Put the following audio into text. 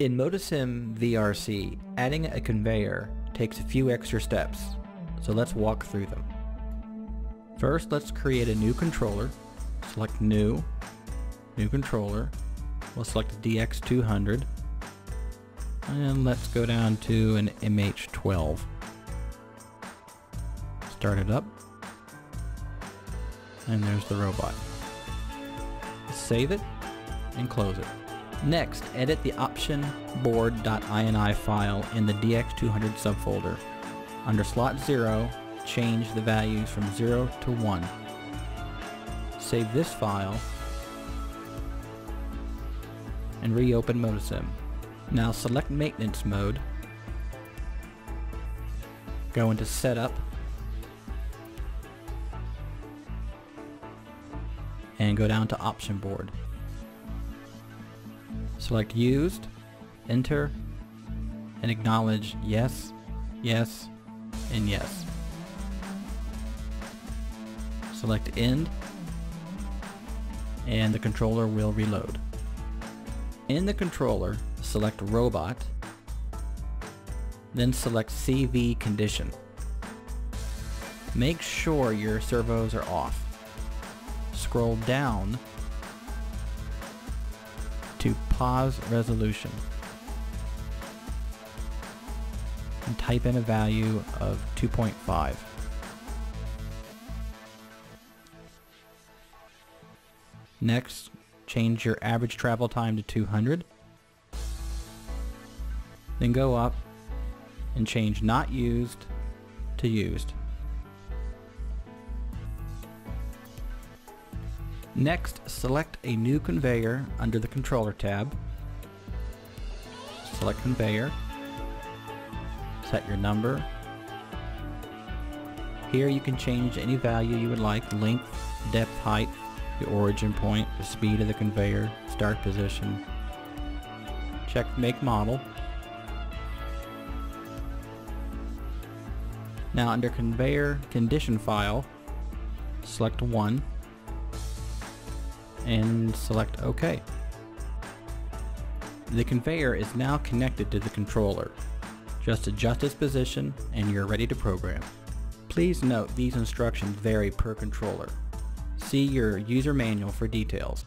In Motosim VRC, adding a conveyor takes a few extra steps, so let's walk through them. First, let's create a new controller. Select New, New Controller. We'll select DX200. And let's go down to an MH12. Start it up. And there's the robot. Save it and close it. Next, edit the option board.ini file in the DX200 subfolder. Under slot 0, change the values from 0 to 1. Save this file and reopen Motosim. Now select maintenance mode, go into setup, and go down to option board. Select used, enter, and acknowledge yes, yes, and yes. Select end, and the controller will reload. In the controller, select robot, then select CV condition. Make sure your servos are off. Scroll down to pulse resolution and type in a value of 2.5. Next, change your average travel time to 200. Then go up and change not used to used. Next, select a new conveyor under the controller tab. Select conveyor. Set your number. Here you can change any value you would like, length, depth, height, the origin point, the speed of the conveyor, start position. Check make model. Now under conveyor condition file, select 1 and select OK. The conveyor is now connected to the controller. Just adjust its position and you're ready to program. Please note these instructions vary per controller. See your user manual for details.